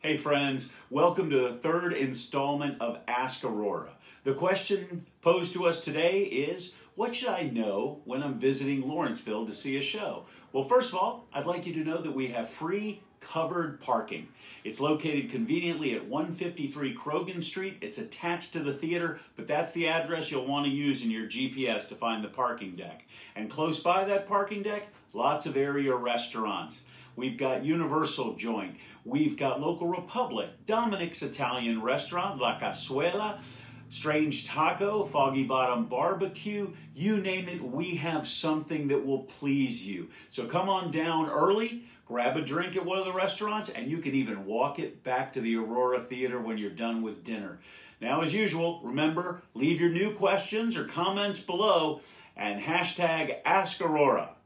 Hey, friends, welcome to the third installment of Ask Aurora. The question posed to us today is What should I know when I'm visiting Lawrenceville to see a show? Well, first of all, I'd like you to know that we have free covered parking. It's located conveniently at 153 Crogan Street. It's attached to the theater, but that's the address you'll want to use in your GPS to find the parking deck. And close by that parking deck, lots of area restaurants. We've got Universal Joint. We've got Local Republic, Dominic's Italian Restaurant, La Cazuela, Strange Taco, Foggy Bottom Barbecue, you name it, we have something that will please you. So come on down early, grab a drink at one of the restaurants, and you can even walk it back to the Aurora Theater when you're done with dinner. Now, as usual, remember, leave your new questions or comments below and hashtag Ask Aurora.